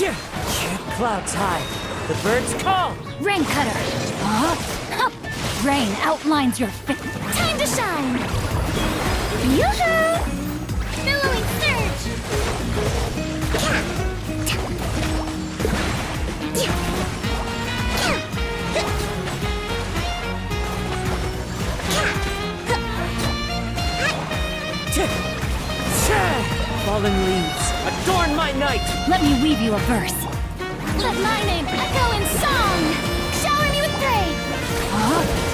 Clouds high. The birds call. Rain cutter. Huh? Hup. Rain outlines your fit. Time to shine. Yoo-hoo! Billowing surge. Tch, tch. Fallen leaves, adorn my night. Let me weave you a verse. Let my name echo in song. Shower me with praise. Huh?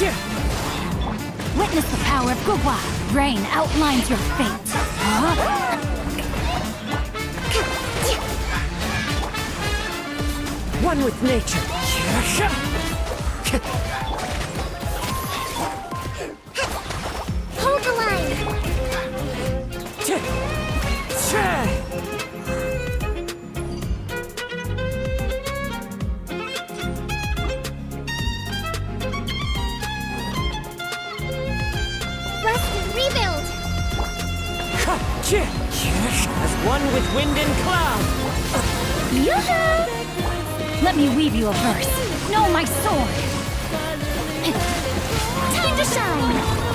Witness the power of Guhua. Rain outlines your fate. Huh? One with nature. As one with wind and cloud. Yoo-hoo! Let me weave you a verse. Know my sword. Time to shine.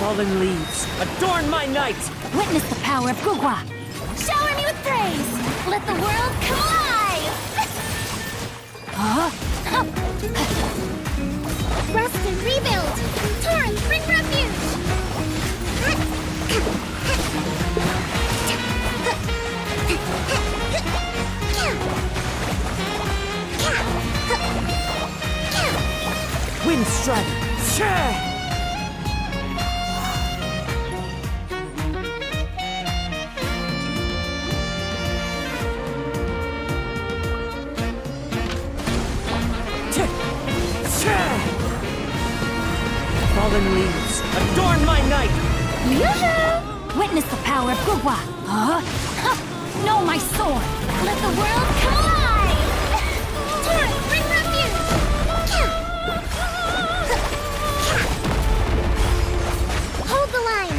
Fallen leaves, adorn my night. Witness the power of Guhua. Shower me with praise. Let the world come alive. Huh? Rest and rebuild. Torrent, bring refuge. Wind strider. Tch. Fallen leaves, adorn my night. Yoo-hoo! Witness the power of Guhua. Huh? Hup. Know my sword. Let the world come alive. Torrent, bring refuge. Hold the line.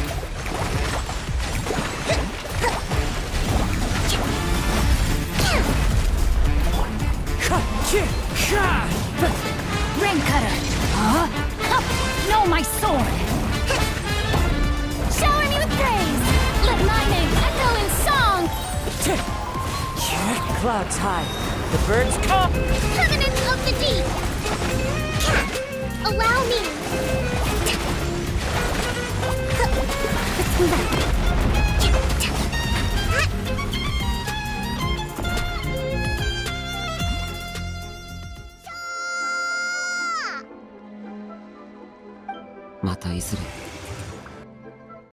Ha, tch, ha. Rain cutter. Huh? Know my sword. Shower me with praise. Let my name echo in song. Clouds high, the birds call. Covenant of the deep. Allow me. Let's move out. またいずれ